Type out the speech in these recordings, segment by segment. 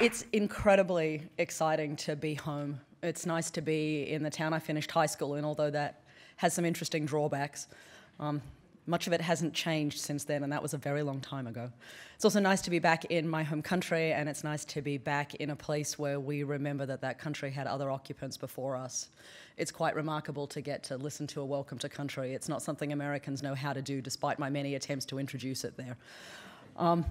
it's incredibly exciting to be home. It's nice to be in the town I finished high school in, although that has some interesting drawbacks. Um, much of it hasn't changed since then, and that was a very long time ago. It's also nice to be back in my home country, and it's nice to be back in a place where we remember that that country had other occupants before us. It's quite remarkable to get to listen to a welcome to country. It's not something Americans know how to do, despite my many attempts to introduce it there. Um,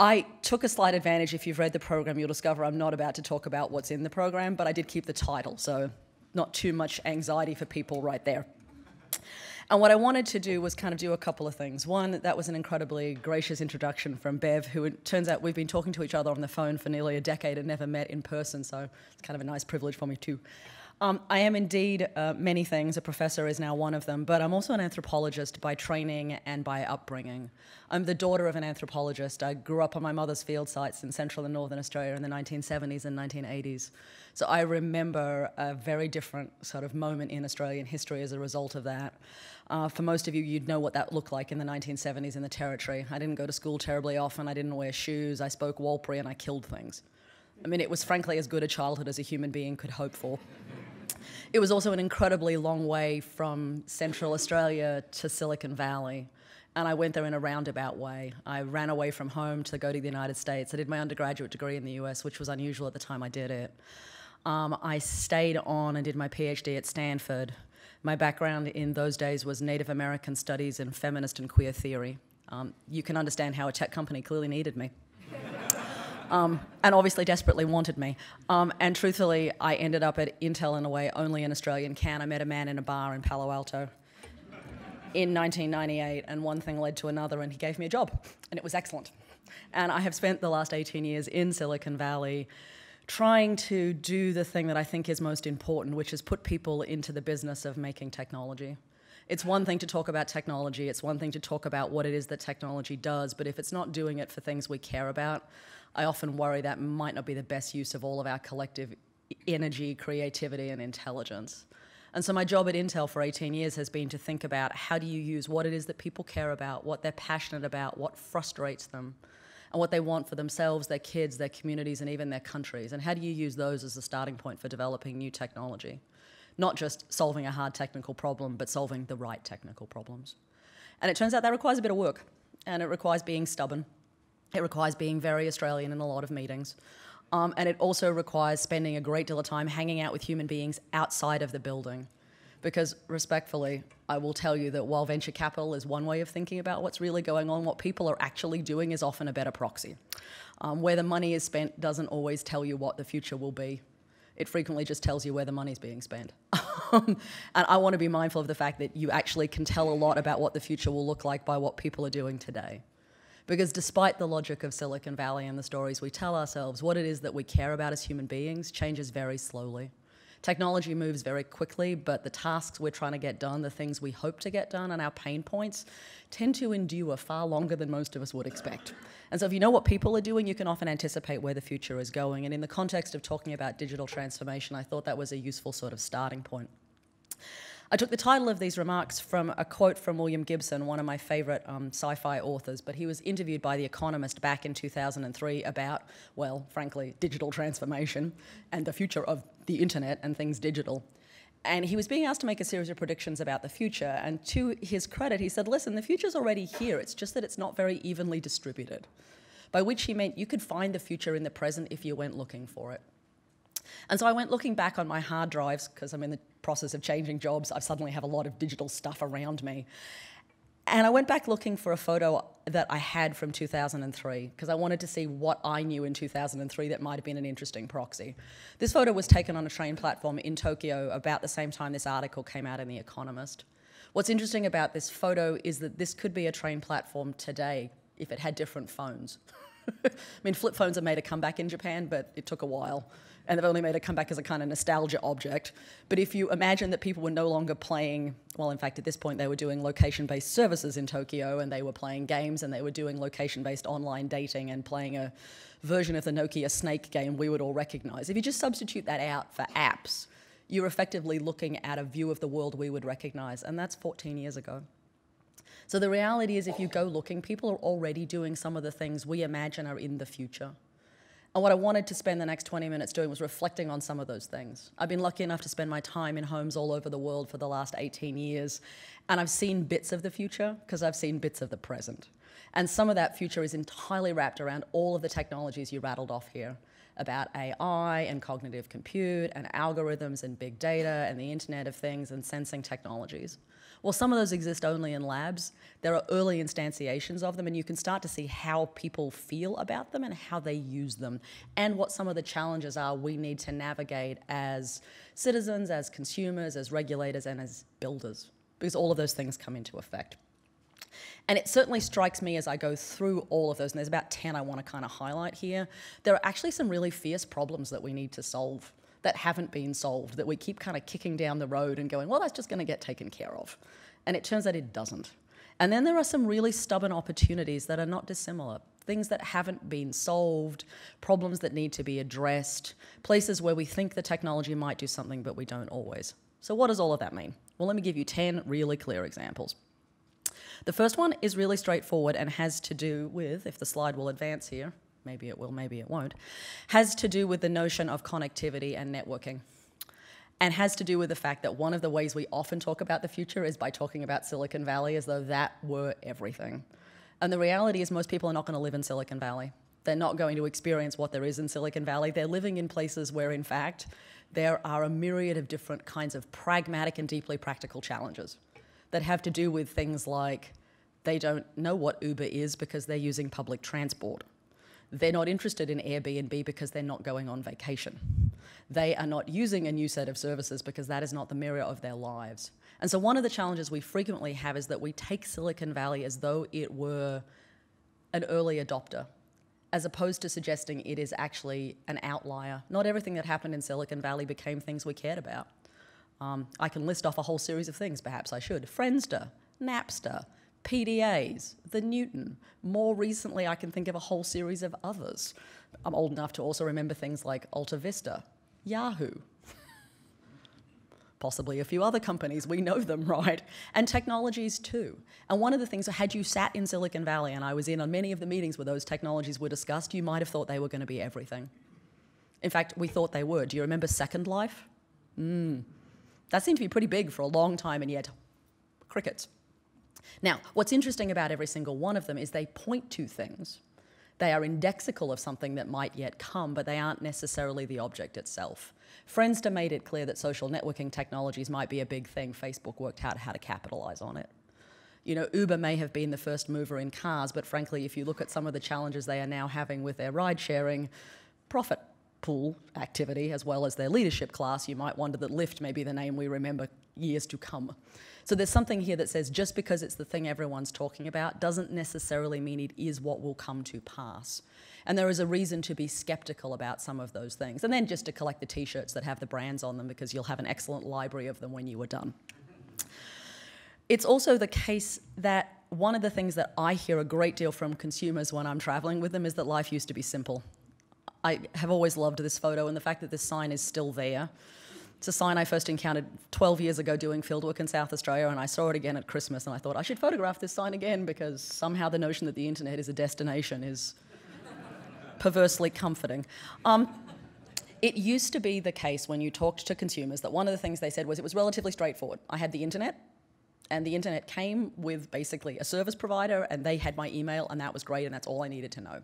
I took a slight advantage. If you've read the program, you'll discover I'm not about to talk about what's in the program, but I did keep the title, so not too much anxiety for people right there. And what I wanted to do was kind of do a couple of things. One, that was an incredibly gracious introduction from Bev, who it turns out we've been talking to each other on the phone for nearly a decade and never met in person, so it's kind of a nice privilege for me too. Um, I am indeed uh, many things. A professor is now one of them, but I'm also an anthropologist by training and by upbringing. I'm the daughter of an anthropologist. I grew up on my mother's field sites in central and northern Australia in the 1970s and 1980s. So I remember a very different sort of moment in Australian history as a result of that. Uh, for most of you, you'd know what that looked like in the 1970s in the Territory. I didn't go to school terribly often. I didn't wear shoes. I spoke Warlpiri and I killed things. I mean, it was frankly as good a childhood as a human being could hope for. It was also an incredibly long way from Central Australia to Silicon Valley. And I went there in a roundabout way. I ran away from home to go to the United States. I did my undergraduate degree in the US, which was unusual at the time I did it. Um, I stayed on and did my PhD at Stanford. My background in those days was Native American studies and feminist and queer theory. Um, you can understand how a tech company clearly needed me um, and obviously desperately wanted me. Um, and truthfully, I ended up at Intel in a way only an Australian can. I met a man in a bar in Palo Alto in 1998, and one thing led to another, and he gave me a job, and it was excellent. And I have spent the last 18 years in Silicon Valley trying to do the thing that I think is most important, which is put people into the business of making technology. It's one thing to talk about technology, it's one thing to talk about what it is that technology does, but if it's not doing it for things we care about, I often worry that might not be the best use of all of our collective energy, creativity, and intelligence. And so my job at Intel for 18 years has been to think about how do you use what it is that people care about, what they're passionate about, what frustrates them, and what they want for themselves, their kids, their communities, and even their countries. And how do you use those as a starting point for developing new technology? Not just solving a hard technical problem, but solving the right technical problems. And it turns out that requires a bit of work, and it requires being stubborn, it requires being very Australian in a lot of meetings. Um, and it also requires spending a great deal of time hanging out with human beings outside of the building. Because respectfully, I will tell you that while venture capital is one way of thinking about what's really going on, what people are actually doing is often a better proxy. Um, where the money is spent doesn't always tell you what the future will be. It frequently just tells you where the money's being spent. and I want to be mindful of the fact that you actually can tell a lot about what the future will look like by what people are doing today. Because despite the logic of Silicon Valley and the stories we tell ourselves, what it is that we care about as human beings changes very slowly. Technology moves very quickly, but the tasks we're trying to get done, the things we hope to get done, and our pain points tend to endure far longer than most of us would expect. And so, if you know what people are doing, you can often anticipate where the future is going. And in the context of talking about digital transformation, I thought that was a useful sort of starting point. I took the title of these remarks from a quote from William Gibson, one of my favorite um, sci fi authors, but he was interviewed by The Economist back in 2003 about, well, frankly, digital transformation and the future of the internet and things digital. And he was being asked to make a series of predictions about the future. And to his credit, he said, Listen, the future's already here. It's just that it's not very evenly distributed. By which he meant you could find the future in the present if you went looking for it. And so I went looking back on my hard drives because I'm in the process of changing jobs. I suddenly have a lot of digital stuff around me. And I went back looking for a photo that I had from 2003 because I wanted to see what I knew in 2003 that might have been an interesting proxy. This photo was taken on a train platform in Tokyo about the same time this article came out in The Economist. What's interesting about this photo is that this could be a train platform today if it had different phones. I mean, flip phones have made a comeback in Japan, but it took a while and they've only made it come back as a kind of nostalgia object. But if you imagine that people were no longer playing, well, in fact, at this point, they were doing location based services in Tokyo and they were playing games and they were doing location based online dating and playing a version of the Nokia Snake game we would all recognize. If you just substitute that out for apps, you're effectively looking at a view of the world we would recognize, and that's 14 years ago. So the reality is, if you go looking, people are already doing some of the things we imagine are in the future. And what I wanted to spend the next 20 minutes doing was reflecting on some of those things. I've been lucky enough to spend my time in homes all over the world for the last 18 years, and I've seen bits of the future because I've seen bits of the present. And some of that future is entirely wrapped around all of the technologies you rattled off here about AI and cognitive compute and algorithms and big data and the Internet of Things and sensing technologies. Well, some of those exist only in labs. There are early instantiations of them, and you can start to see how people feel about them and how they use them, and what some of the challenges are we need to navigate as citizens, as consumers, as regulators, and as builders, because all of those things come into effect. And it certainly strikes me as I go through all of those, and there's about 10 I want to kind of highlight here. There are actually some really fierce problems that we need to solve that haven't been solved, that we keep kind of kicking down the road and going, well, that's just going to get taken care of. And it turns out it doesn't. And then there are some really stubborn opportunities that are not dissimilar. Things that haven't been solved, problems that need to be addressed, places where we think the technology might do something, but we don't always. So, what does all of that mean? Well, let me give you 10 really clear examples. The first one is really straightforward and has to do with, if the slide will advance here, maybe it will, maybe it won't, has to do with the notion of connectivity and networking. And has to do with the fact that one of the ways we often talk about the future is by talking about Silicon Valley as though that were everything. And the reality is, most people are not going to live in Silicon Valley. They're not going to experience what there is in Silicon Valley. They're living in places where, in fact, there are a myriad of different kinds of pragmatic and deeply practical challenges that have to do with things like they don't know what Uber is because they're using public transport. They're not interested in Airbnb because they're not going on vacation. They are not using a new set of services because that is not the mirror of their lives. And so, one of the challenges we frequently have is that we take Silicon Valley as though it were an early adopter, as opposed to suggesting it is actually an outlier. Not everything that happened in Silicon Valley became things we cared about. Um, I can list off a whole series of things, perhaps I should. Friendster, Napster, PDAs, the Newton. More recently, I can think of a whole series of others. I'm old enough to also remember things like AltaVista, Yahoo, possibly a few other companies, we know them, right? And technologies too. And one of the things, had you sat in Silicon Valley, and I was in on many of the meetings where those technologies were discussed, you might have thought they were going to be everything. In fact, we thought they were. Do you remember Second Life? Mm. That seemed to be pretty big for a long time, and yet, crickets. Now, what's interesting about every single one of them is they point to things. They are indexical of something that might yet come, but they aren't necessarily the object itself. Friendster made it clear that social networking technologies might be a big thing. Facebook worked out how to capitalize on it. You know, Uber may have been the first mover in cars, but frankly, if you look at some of the challenges they are now having with their ride sharing, profit pool activity as well as their leadership class, you might wonder that Lyft may be the name we remember years to come. So there's something here that says just because it's the thing everyone's talking about doesn't necessarily mean it is what will come to pass. And there is a reason to be skeptical about some of those things. And then just to collect the t shirts that have the brands on them because you'll have an excellent library of them when you are done. It's also the case that one of the things that I hear a great deal from consumers when I'm traveling with them is that life used to be simple. I have always loved this photo and the fact that this sign is still there. It's a sign I first encountered 12 years ago doing fieldwork in South Australia, and I saw it again at Christmas, and I thought I should photograph this sign again because somehow the notion that the internet is a destination is perversely comforting. Um, it used to be the case when you talked to consumers that one of the things they said was it was relatively straightforward. I had the internet, and the internet came with basically a service provider, and they had my email, and that was great, and that's all I needed to know.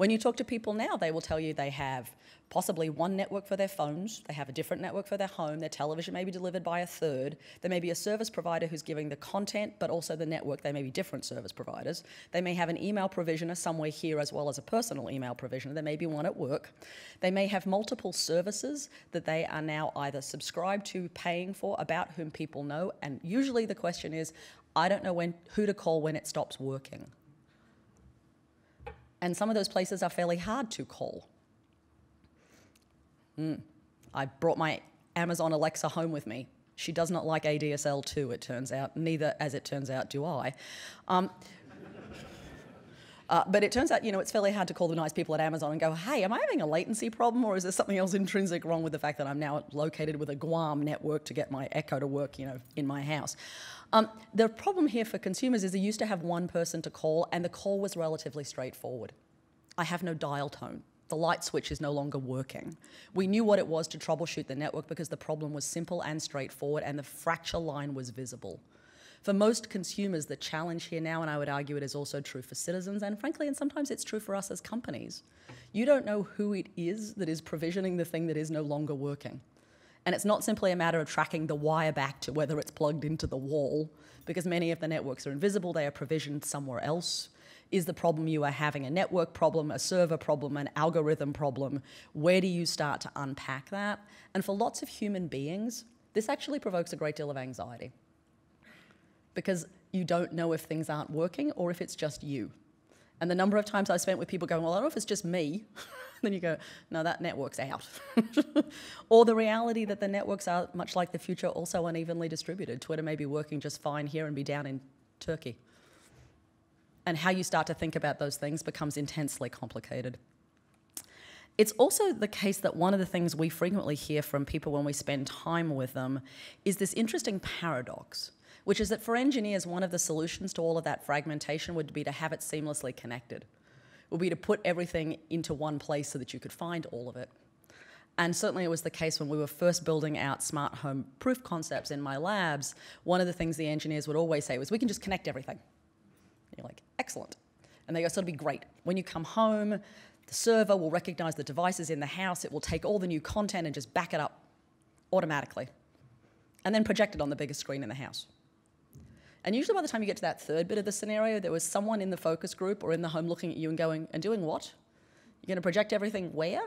When you talk to people now, they will tell you they have possibly one network for their phones, they have a different network for their home, their television may be delivered by a third, there may be a service provider who's giving the content but also the network, they may be different service providers. They may have an email provisioner somewhere here as well as a personal email provisioner, there may be one at work. They may have multiple services that they are now either subscribed to, paying for, about whom people know, and usually the question is, I don't know when, who to call when it stops working. And some of those places are fairly hard to call. Mm. I brought my Amazon Alexa home with me. She does not like ADSL2, it turns out. Neither, as it turns out, do I. Um, uh, but it turns out, you know, it's fairly hard to call the nice people at Amazon and go, hey, am I having a latency problem or is there something else intrinsic wrong with the fact that I'm now located with a Guam network to get my Echo to work, you know, in my house? Um, the problem here for consumers is they used to have one person to call and the call was relatively straightforward. I have no dial tone. The light switch is no longer working. We knew what it was to troubleshoot the network because the problem was simple and straightforward and the fracture line was visible. For most consumers, the challenge here now, and I would argue it is also true for citizens, and frankly, and sometimes it's true for us as companies, you don't know who it is that is provisioning the thing that is no longer working. And it's not simply a matter of tracking the wire back to whether it's plugged into the wall, because many of the networks are invisible, they are provisioned somewhere else. Is the problem you are having a network problem, a server problem, an algorithm problem? Where do you start to unpack that? And for lots of human beings, this actually provokes a great deal of anxiety because you don't know if things aren't working or if it's just you. And the number of times I've spent with people going, Well, I don't know if it's just me. then you go, No, that network's out. or the reality that the networks are, much like the future, also unevenly distributed. Twitter may be working just fine here and be down in Turkey. And how you start to think about those things becomes intensely complicated. It's also the case that one of the things we frequently hear from people when we spend time with them is this interesting paradox which is that for engineers, one of the solutions to all of that fragmentation would be to have it seamlessly connected, would be to put everything into one place so that you could find all of it. And certainly it was the case when we were first building out smart home proof concepts in my labs. One of the things the engineers would always say was, we can just connect everything. And you're like, excellent. And they go, so it'll be great. When you come home, the server will recognize the devices in the house. It will take all the new content and just back it up automatically. And then project it on the biggest screen in the house. And usually by the time you get to that third bit of the scenario, there was someone in the focus group or in the home looking at you and going, and doing what? You're going to project everything where?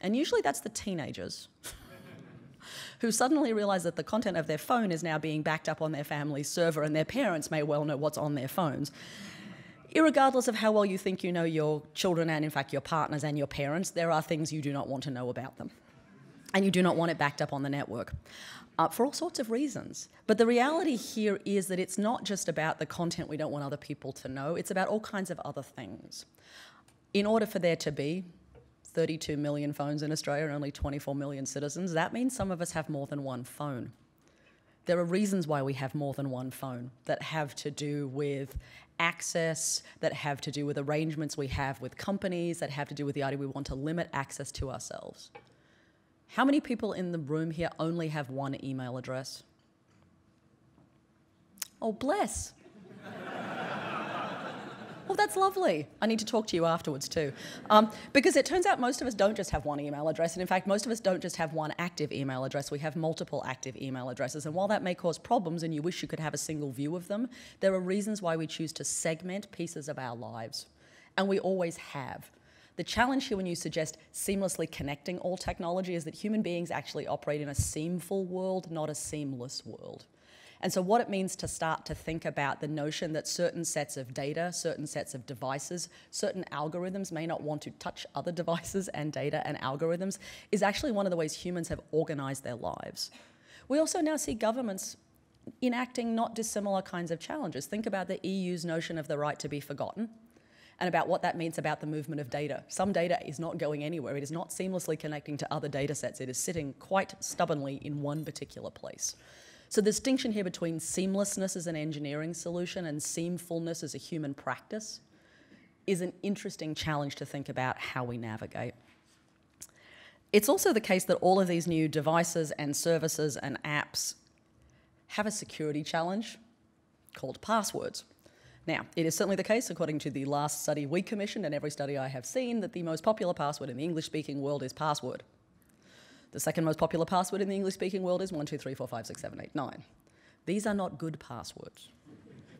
And usually that's the teenagers who suddenly realize that the content of their phone is now being backed up on their family's server and their parents may well know what's on their phones. Irregardless of how well you think you know your children and, in fact, your partners and your parents, there are things you do not want to know about them. And you do not want it backed up on the network uh, for all sorts of reasons. But the reality here is that it's not just about the content we don't want other people to know, it's about all kinds of other things. In order for there to be 32 million phones in Australia and only 24 million citizens, that means some of us have more than one phone. There are reasons why we have more than one phone that have to do with access, that have to do with arrangements we have with companies, that have to do with the idea we want to limit access to ourselves. How many people in the room here only have one email address? Oh, bless. well, that's lovely. I need to talk to you afterwards too. Um, because it turns out most of us don't just have one email address. And in fact, most of us don't just have one active email address. We have multiple active email addresses. And while that may cause problems and you wish you could have a single view of them, there are reasons why we choose to segment pieces of our lives. And we always have. The challenge here when you suggest seamlessly connecting all technology is that human beings actually operate in a seamful world, not a seamless world. And so, what it means to start to think about the notion that certain sets of data, certain sets of devices, certain algorithms may not want to touch other devices and data and algorithms is actually one of the ways humans have organized their lives. We also now see governments enacting not dissimilar kinds of challenges. Think about the EU's notion of the right to be forgotten and about what that means about the movement of data. Some data is not going anywhere. It is not seamlessly connecting to other data sets. It is sitting quite stubbornly in one particular place. So the distinction here between seamlessness as an engineering solution and seamfulness as a human practice is an interesting challenge to think about how we navigate. It's also the case that all of these new devices and services and apps have a security challenge called passwords. Now, it is certainly the case, according to the last study we commissioned and every study I have seen, that the most popular password in the English speaking world is password. The second most popular password in the English speaking world is 123456789. These are not good passwords.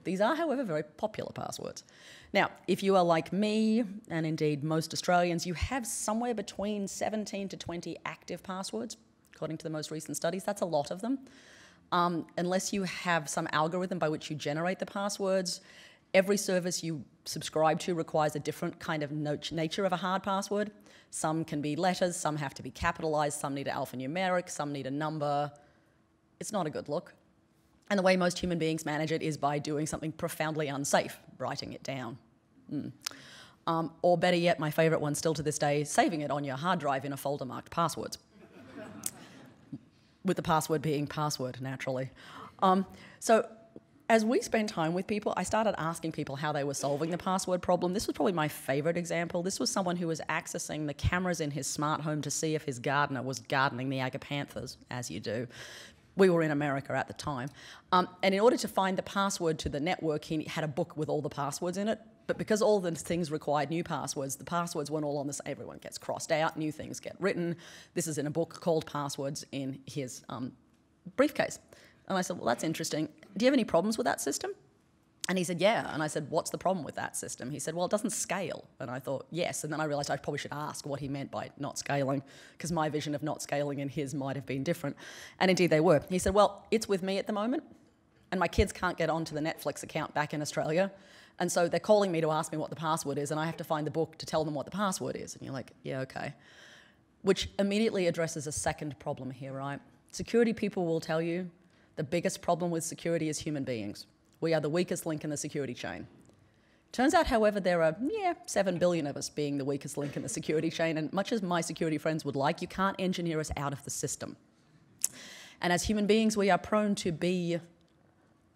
These are, however, very popular passwords. Now, if you are like me, and indeed most Australians, you have somewhere between 17 to 20 active passwords, according to the most recent studies. That's a lot of them. Um, unless you have some algorithm by which you generate the passwords, Every service you subscribe to requires a different kind of nature of a hard password. Some can be letters, some have to be capitalized, some need an alphanumeric, some need a number. It's not a good look. And the way most human beings manage it is by doing something profoundly unsafe, writing it down. Mm. Um, or better yet, my favorite one still to this day, saving it on your hard drive in a folder marked passwords. With the password being password, naturally. Um, so as we spend time with people, I started asking people how they were solving the password problem. This was probably my favorite example. This was someone who was accessing the cameras in his smart home to see if his gardener was gardening the agapanthus, as you do. We were in America at the time. Um, and in order to find the password to the network, he had a book with all the passwords in it. But because all the things required new passwords, the passwords weren't all on the this. Everyone gets crossed out, new things get written. This is in a book called Passwords in his um, briefcase. And I said, Well, that's interesting. Do you have any problems with that system? And he said, Yeah. And I said, What's the problem with that system? He said, Well, it doesn't scale. And I thought, Yes. And then I realized I probably should ask what he meant by not scaling, because my vision of not scaling and his might have been different. And indeed they were. He said, Well, it's with me at the moment, and my kids can't get onto the Netflix account back in Australia. And so they're calling me to ask me what the password is, and I have to find the book to tell them what the password is. And you're like, Yeah, okay. Which immediately addresses a second problem here, right? Security people will tell you the biggest problem with security is human beings. We are the weakest link in the security chain. Turns out, however, there are, yeah, 7 billion of us being the weakest link in the security chain, and much as my security friends would like, you can't engineer us out of the system. And as human beings, we are prone to be,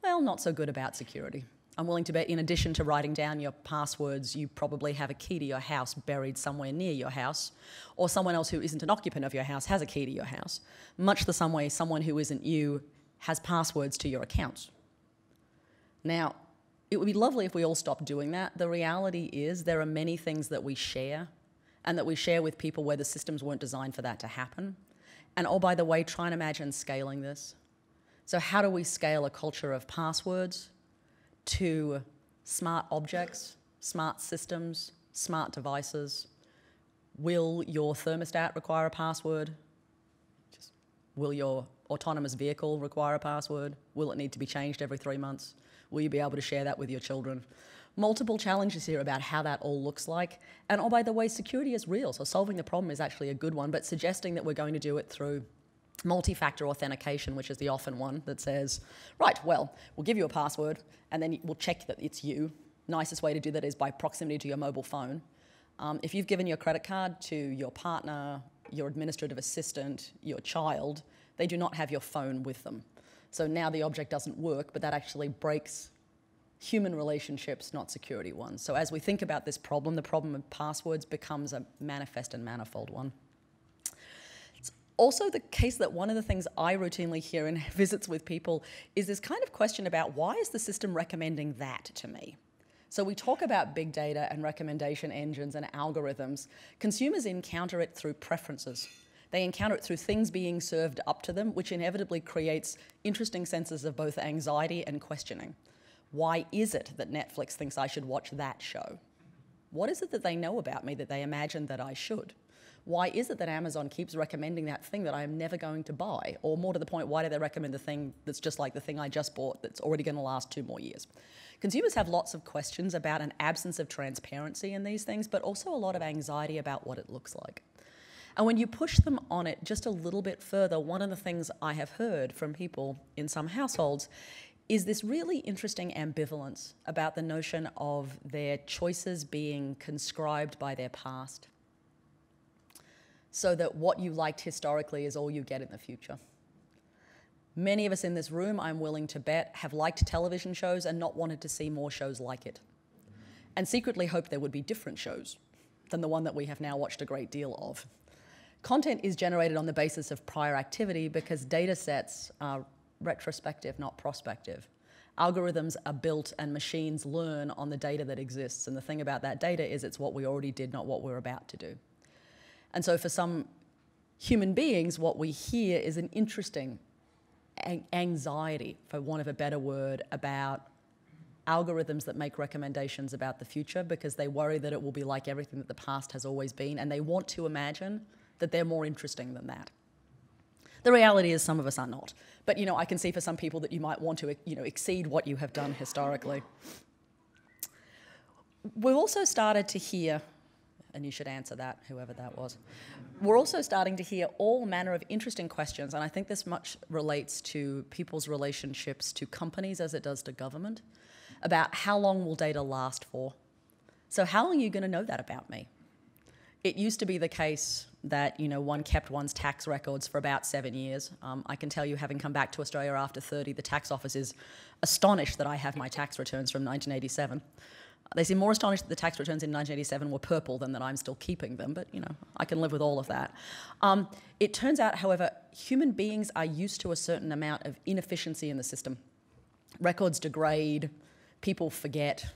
well, not so good about security. I'm willing to bet, in addition to writing down your passwords, you probably have a key to your house buried somewhere near your house, or someone else who isn't an occupant of your house has a key to your house. Much the same way someone who isn't you has passwords to your account. Now, it would be lovely if we all stopped doing that. The reality is there are many things that we share and that we share with people where the systems weren't designed for that to happen. And oh, by the way, try and imagine scaling this. So, how do we scale a culture of passwords to smart objects, smart systems, smart devices? Will your thermostat require a password? Just, will your autonomous vehicle require a password? Will it need to be changed every three months? Will you be able to share that with your children? Multiple challenges here about how that all looks like. And oh, by the way, security is real, so solving the problem is actually a good one, but suggesting that we're going to do it through multi factor authentication, which is the often one that says, right, well, we'll give you a password and then we'll check that it's you. Nicest way to do that is by proximity to your mobile phone. Um, if you've given your credit card to your partner, your administrative assistant, your child, they do not have your phone with them. So now the object doesn't work, but that actually breaks human relationships, not security ones. So as we think about this problem, the problem of passwords becomes a manifest and manifold one. It's also the case that one of the things I routinely hear in visits with people is this kind of question about why is the system recommending that to me? So we talk about big data and recommendation engines and algorithms. Consumers encounter it through preferences. They encounter it through things being served up to them, which inevitably creates interesting senses of both anxiety and questioning. Why is it that Netflix thinks I should watch that show? What is it that they know about me that they imagine that I should? Why is it that Amazon keeps recommending that thing that I am never going to buy? Or more to the point, why do they recommend the thing that's just like the thing I just bought that's already going to last two more years? Consumers have lots of questions about an absence of transparency in these things, but also a lot of anxiety about what it looks like. And when you push them on it just a little bit further, one of the things I have heard from people in some households is this really interesting ambivalence about the notion of their choices being conscribed by their past. So that what you liked historically is all you get in the future. Many of us in this room, I'm willing to bet, have liked television shows and not wanted to see more shows like it. And secretly hoped there would be different shows than the one that we have now watched a great deal of. Content is generated on the basis of prior activity because data sets are retrospective, not prospective. Algorithms are built and machines learn on the data that exists. And the thing about that data is it's what we already did, not what we're about to do. And so for some human beings, what we hear is an interesting anxiety, for want of a better word, about algorithms that make recommendations about the future because they worry that it will be like everything that the past has always been. And they want to imagine that they're more interesting than that. The reality is some of us are not. But you know, I can see for some people that you might want to you know, exceed what you have done historically. We've also started to hear, and you should answer that, whoever that was. We're also starting to hear all manner of interesting questions, and I think this much relates to people's relationships to companies as it does to government, about how long will data last for? So how long are you going to know that about me? It used to be the case that you know one kept one's tax records for about seven years. Um, I can tell you, having come back to Australia after 30, the tax office is astonished that I have my tax returns from 1987. They seem more astonished that the tax returns in 1987 were purple than that I'm still keeping them, but you know, I can live with all of that. Um, it turns out, however, human beings are used to a certain amount of inefficiency in the system. Records degrade, people forget,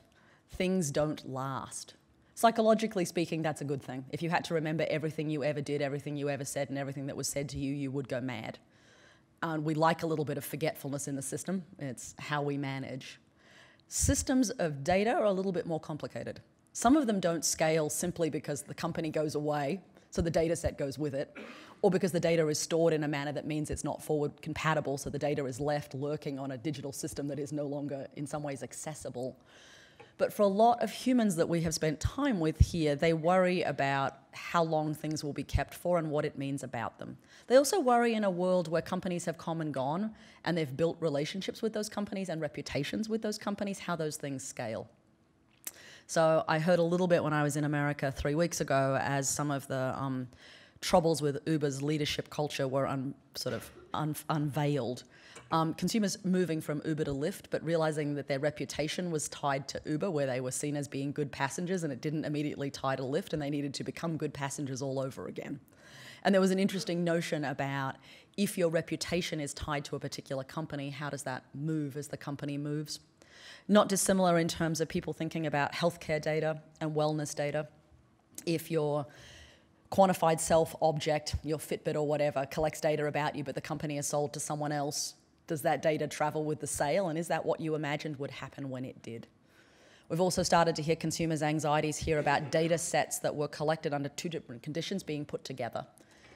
things don't last. Psychologically speaking, that's a good thing. If you had to remember everything you ever did, everything you ever said, and everything that was said to you, you would go mad. And we like a little bit of forgetfulness in the system. It's how we manage. Systems of data are a little bit more complicated. Some of them don't scale simply because the company goes away, so the data set goes with it, or because the data is stored in a manner that means it's not forward compatible, so the data is left lurking on a digital system that is no longer, in some ways, accessible. But for a lot of humans that we have spent time with here, they worry about how long things will be kept for and what it means about them. They also worry in a world where companies have come and gone and they've built relationships with those companies and reputations with those companies, how those things scale. So I heard a little bit when I was in America three weeks ago as some of the um, troubles with Uber's leadership culture were sort of un, unveiled. Um, consumers moving from Uber to Lyft, but realizing that their reputation was tied to Uber, where they were seen as being good passengers, and it didn't immediately tie to Lyft, and they needed to become good passengers all over again. And there was an interesting notion about if your reputation is tied to a particular company, how does that move as the company moves? Not dissimilar in terms of people thinking about healthcare data and wellness data. If your quantified self object, your Fitbit or whatever, collects data about you, but the company is sold to someone else, does that data travel with the sale? And is that what you imagined would happen when it did? We've also started to hear consumers' anxieties here about data sets that were collected under two different conditions being put together.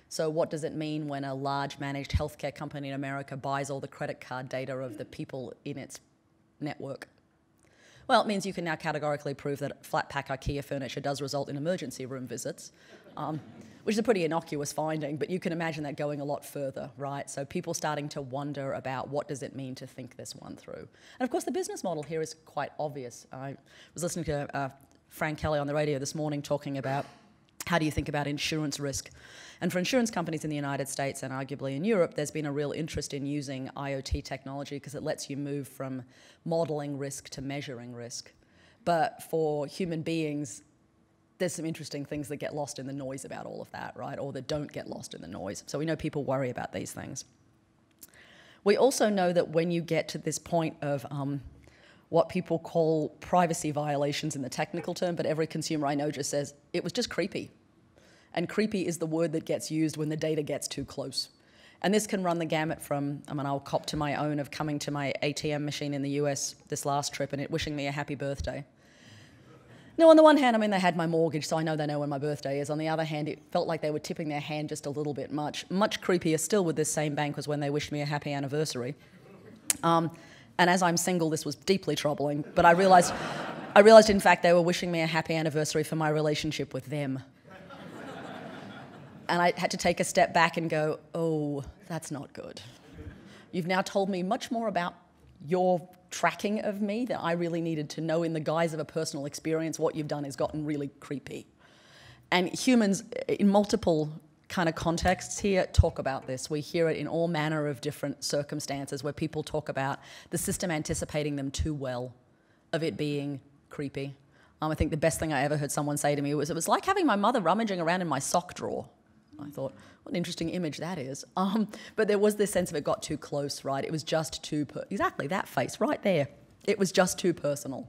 So, what does it mean when a large managed healthcare company in America buys all the credit card data of the people in its network? Well, it means you can now categorically prove that flat pack IKEA furniture does result in emergency room visits, um, which is a pretty innocuous finding, but you can imagine that going a lot further, right? So people starting to wonder about what does it mean to think this one through. And of course, the business model here is quite obvious. I was listening to uh, Fran Kelly on the radio this morning talking about how do you think about insurance risk? And for insurance companies in the United States and arguably in Europe, there's been a real interest in using IoT technology because it lets you move from modeling risk to measuring risk. But for human beings, there's some interesting things that get lost in the noise about all of that, right? Or that don't get lost in the noise. So we know people worry about these things. We also know that when you get to this point of um, what people call privacy violations in the technical term, but every consumer I know just says it was just creepy. And creepy is the word that gets used when the data gets too close. And this can run the gamut from, I mean, I'll cop to my own of coming to my ATM machine in the US this last trip and it wishing me a happy birthday. Now, on the one hand, I mean, they had my mortgage, so I know they know when my birthday is. On the other hand, it felt like they were tipping their hand just a little bit much. Much creepier still with this same bank was when they wished me a happy anniversary. Um, and as I'm single, this was deeply troubling. But I realized, I realized, in fact, they were wishing me a happy anniversary for my relationship with them. And I had to take a step back and go, oh, that's not good. You've now told me much more about your tracking of me that I really needed to know in the guise of a personal experience. What you've done has gotten really creepy. And humans, in multiple kind of contexts here talk about this. We hear it in all manner of different circumstances where people talk about the system anticipating them too well, of it being creepy. Um, I think the best thing I ever heard someone say to me was, it was like having my mother rummaging around in my sock drawer. I thought, what an interesting image that is. Um, but there was this sense of it got too close, right? It was just too, per- exactly that face right there. It was just too personal.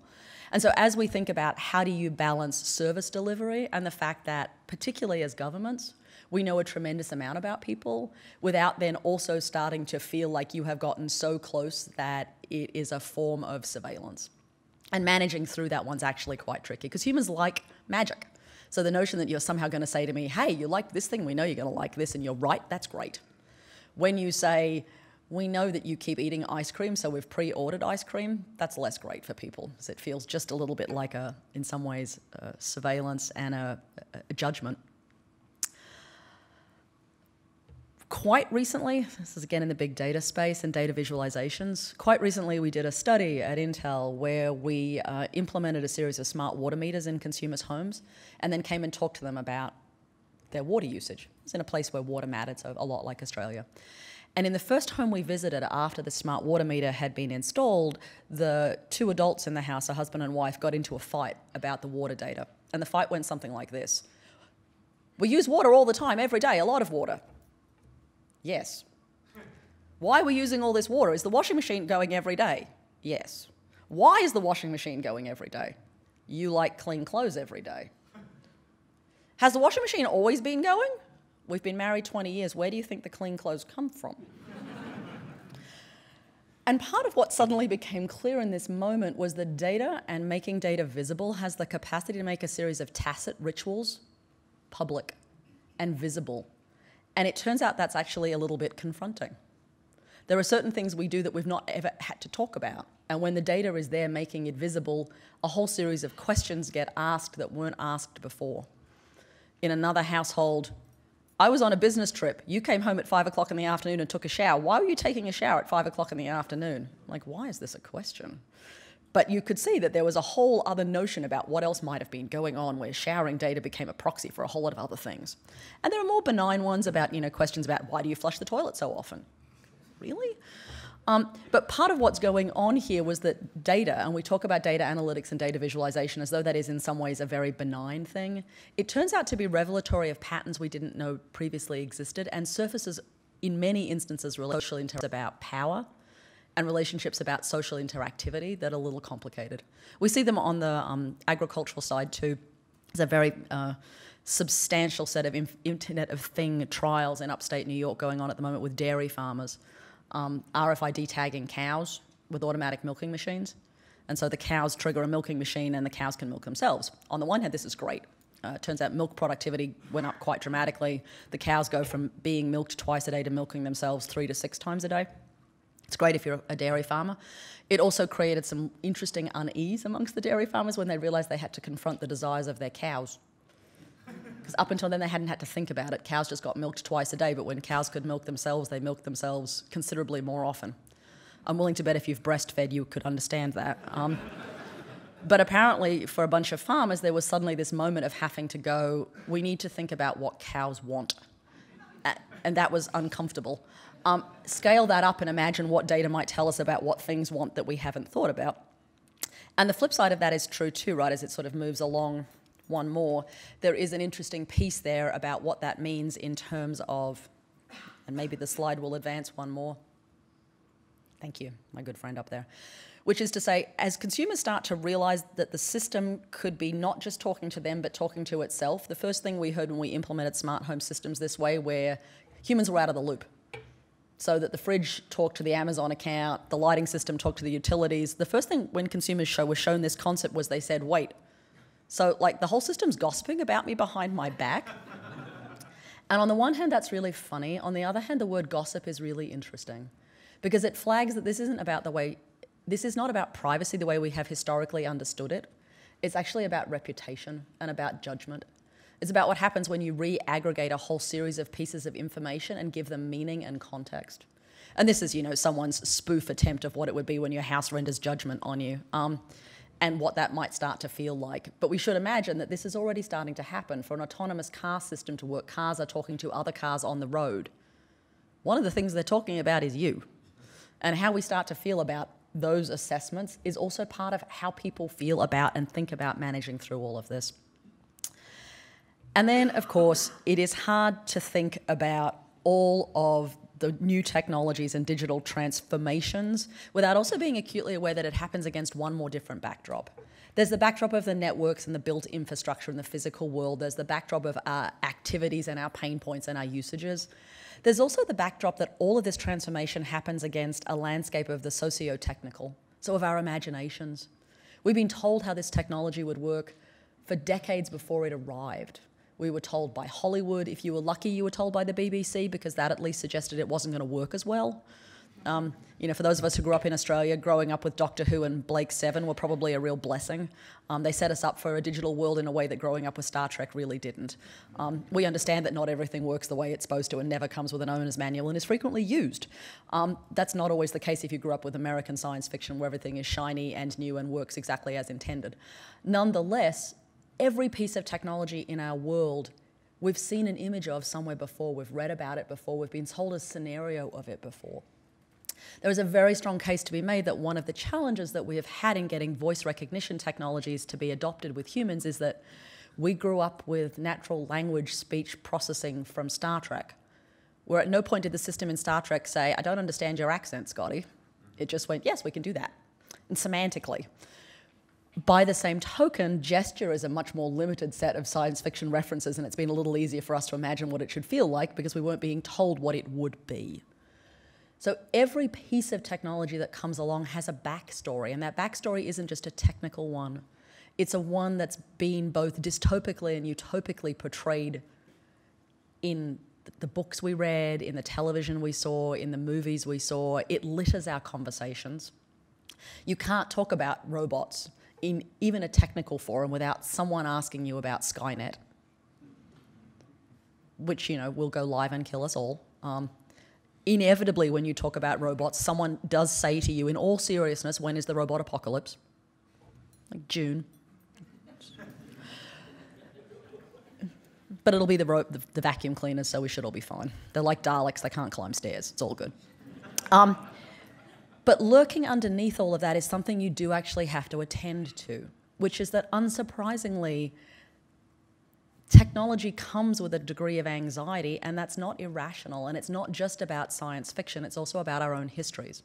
And so, as we think about how do you balance service delivery and the fact that, particularly as governments, we know a tremendous amount about people without then also starting to feel like you have gotten so close that it is a form of surveillance. And managing through that one's actually quite tricky because humans like magic. So the notion that you're somehow going to say to me, hey, you like this thing, we know you're going to like this, and you're right, that's great. When you say, we know that you keep eating ice cream, so we've pre ordered ice cream, that's less great for people because it feels just a little bit like a, in some ways, a surveillance and a, a judgment. Quite recently, this is again in the big data space and data visualizations. Quite recently, we did a study at Intel where we uh, implemented a series of smart water meters in consumers' homes and then came and talked to them about their water usage. It's in a place where water mattered, so a lot like Australia. And in the first home we visited after the smart water meter had been installed, the two adults in the house, a husband and wife, got into a fight about the water data. And the fight went something like this We use water all the time, every day, a lot of water. Yes. Why are we using all this water? Is the washing machine going every day? Yes. Why is the washing machine going every day? You like clean clothes every day. Has the washing machine always been going? We've been married 20 years. Where do you think the clean clothes come from? and part of what suddenly became clear in this moment was that data and making data visible has the capacity to make a series of tacit rituals public and visible. And it turns out that's actually a little bit confronting. There are certain things we do that we've not ever had to talk about. And when the data is there making it visible, a whole series of questions get asked that weren't asked before. In another household, I was on a business trip. You came home at five o'clock in the afternoon and took a shower. Why were you taking a shower at five o'clock in the afternoon? Like, why is this a question? But you could see that there was a whole other notion about what else might have been going on where showering data became a proxy for a whole lot of other things. And there are more benign ones about, you know, questions about why do you flush the toilet so often? Really? Um, but part of what's going on here was that data, and we talk about data analytics and data visualization as though that is in some ways a very benign thing. It turns out to be revelatory of patterns we didn't know previously existed and surfaces in many instances social about power and relationships about social interactivity that are a little complicated. We see them on the um, agricultural side too. There's a very uh, substantial set of Internet of Thing trials in upstate New York going on at the moment with dairy farmers um, RFID tagging cows with automatic milking machines. And so the cows trigger a milking machine and the cows can milk themselves. On the one hand, this is great. Uh, it turns out milk productivity went up quite dramatically. The cows go from being milked twice a day to milking themselves three to six times a day. It's great if you're a dairy farmer. It also created some interesting unease amongst the dairy farmers when they realised they had to confront the desires of their cows. Because up until then, they hadn't had to think about it. Cows just got milked twice a day, but when cows could milk themselves, they milked themselves considerably more often. I'm willing to bet if you've breastfed, you could understand that. Um, but apparently, for a bunch of farmers, there was suddenly this moment of having to go, we need to think about what cows want. And that was uncomfortable. Um, scale that up and imagine what data might tell us about what things want that we haven't thought about. And the flip side of that is true too, right, as it sort of moves along one more, there is an interesting piece there about what that means in terms of, and maybe the slide will advance one more. Thank you, my good friend up there. Which is to say, as consumers start to realize that the system could be not just talking to them, but talking to itself, the first thing we heard when we implemented smart home systems this way, where humans were out of the loop so that the fridge talked to the Amazon account, the lighting system talked to the utilities. The first thing when consumers show, were shown this concept was they said, wait, so, like, the whole system's gossiping about me behind my back. and on the one hand, that's really funny. On the other hand, the word gossip is really interesting because it flags that this isn't about the way, this is not about privacy the way we have historically understood it. It's actually about reputation and about judgment. It's about what happens when you re aggregate a whole series of pieces of information and give them meaning and context. And this is, you know, someone's spoof attempt of what it would be when your house renders judgment on you. Um, and what that might start to feel like. But we should imagine that this is already starting to happen. For an autonomous car system to work, cars are talking to other cars on the road. One of the things they're talking about is you. And how we start to feel about those assessments is also part of how people feel about and think about managing through all of this. And then, of course, it is hard to think about all of the new technologies and digital transformations without also being acutely aware that it happens against one more different backdrop. There's the backdrop of the networks and the built infrastructure in the physical world. There's the backdrop of our activities and our pain points and our usages. There's also the backdrop that all of this transformation happens against a landscape of the socio technical, so of our imaginations. We've been told how this technology would work for decades before it arrived. We were told by Hollywood. If you were lucky, you were told by the BBC because that at least suggested it wasn't going to work as well. Um, you know, for those of us who grew up in Australia, growing up with Doctor Who and Blake Seven were probably a real blessing. Um, they set us up for a digital world in a way that growing up with Star Trek really didn't. Um, we understand that not everything works the way it's supposed to and never comes with an owner's manual and is frequently used. Um, that's not always the case if you grew up with American science fiction where everything is shiny and new and works exactly as intended. Nonetheless, every piece of technology in our world we've seen an image of somewhere before, we've read about it before, we've been told a scenario of it before. There is a very strong case to be made that one of the challenges that we have had in getting voice recognition technologies to be adopted with humans is that we grew up with natural language speech processing from Star Trek, where at no point did the system in Star Trek say, I don't understand your accent, Scotty. It just went, yes, we can do that, and semantically. By the same token, gesture is a much more limited set of science fiction references, and it's been a little easier for us to imagine what it should feel like because we weren't being told what it would be. So every piece of technology that comes along has a backstory, and that backstory isn't just a technical one. It's a one that's been both dystopically and utopically portrayed in the books we read, in the television we saw, in the movies we saw. It litters our conversations. You can't talk about robots in even a technical forum without someone asking you about Skynet, which, you know, will go live and kill us all. Um, inevitably, when you talk about robots, someone does say to you, in all seriousness, when is the robot apocalypse? Like June. but it'll be the, the, the, vacuum cleaners, so we should all be fine. They're like Daleks, they can't climb stairs. It's all good. Um, but lurking underneath all of that is something you do actually have to attend to, which is that unsurprisingly, technology comes with a degree of anxiety, and that's not irrational. And it's not just about science fiction, it's also about our own histories.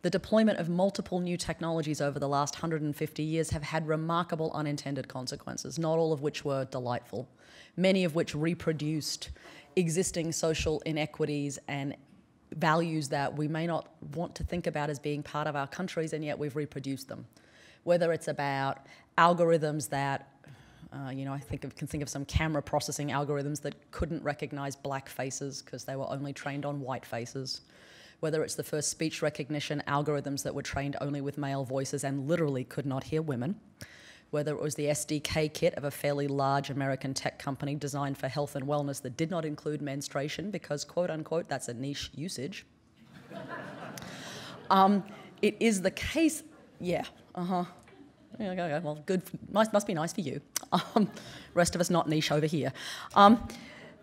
The deployment of multiple new technologies over the last 150 years have had remarkable unintended consequences, not all of which were delightful, many of which reproduced existing social inequities and values that we may not want to think about as being part of our countries, and yet we've reproduced them. Whether it's about algorithms that, uh, you know, I think of, can think of some camera processing algorithms that couldn't recognize black faces because they were only trained on white faces. Whether it's the first speech recognition algorithms that were trained only with male voices and literally could not hear women whether it was the SDK kit of a fairly large American tech company designed for health and wellness that did not include menstruation because, quote unquote, that's a niche usage. um, it is the case, yeah, uh huh. Yeah, okay, well, good, must, must be nice for you. Um, rest of us not niche over here. Um,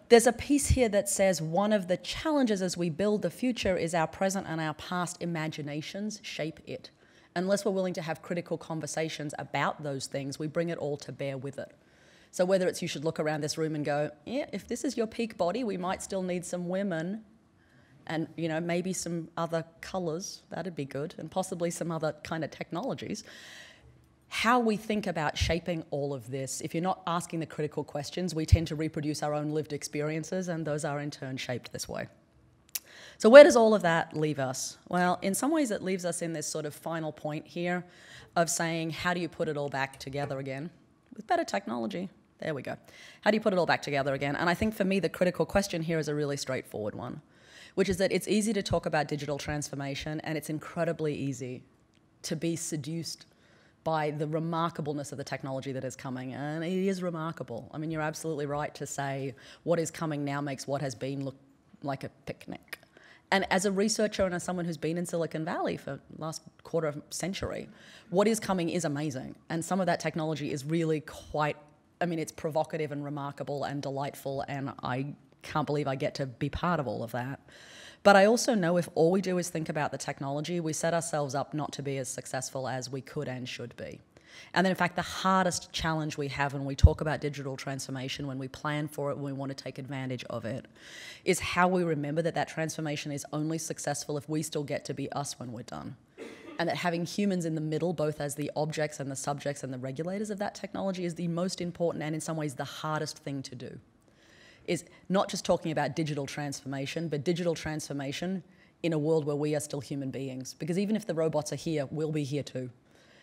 there's a piece here that says one of the challenges as we build the future is our present and our past imaginations shape it unless we're willing to have critical conversations about those things, we bring it all to bear with it. So whether it's you should look around this room and go, yeah, if this is your peak body, we might still need some women and you know maybe some other colors, that'd be good, and possibly some other kind of technologies. How we think about shaping all of this, if you're not asking the critical questions, we tend to reproduce our own lived experiences, and those are in turn shaped this way. So where does all of that leave us? Well, in some ways it leaves us in this sort of final point here of saying, how do you put it all back together again? With better technology. There we go. How do you put it all back together again? And I think for me, the critical question here is a really straightforward one, which is that it's easy to talk about digital transformation and it's incredibly easy to be seduced by the remarkableness of the technology that is coming. And it is remarkable. I mean, you're absolutely right to say what is coming now makes what has been look like a picnic. And as a researcher and as someone who's been in Silicon Valley for last quarter of century, what is coming is amazing. And some of that technology is really quite, I mean, it's provocative and remarkable and delightful. And I can't believe I get to be part of all of that. But I also know if all we do is think about the technology, we set ourselves up not to be as successful as we could and should be. And then, in fact, the hardest challenge we have when we talk about digital transformation, when we plan for it, when we want to take advantage of it, is how we remember that that transformation is only successful if we still get to be us when we're done. And that having humans in the middle, both as the objects and the subjects and the regulators of that technology, is the most important and, in some ways, the hardest thing to do. Is not just talking about digital transformation, but digital transformation in a world where we are still human beings. Because even if the robots are here, we'll be here too.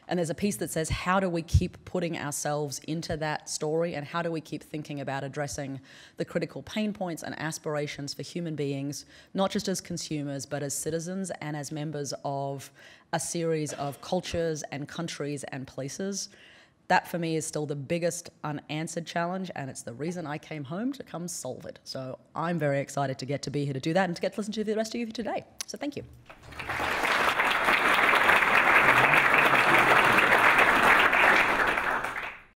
And there's a piece that says, how do we keep putting ourselves into that story and how do we keep thinking about addressing the critical pain points and aspirations for human beings, not just as consumers, but as citizens and as members of a series of cultures and countries and places. That for me is still the biggest unanswered challenge, and it's the reason I came home to come solve it. So I'm very excited to get to be here to do that and to get to listen to the rest of you today. So thank you.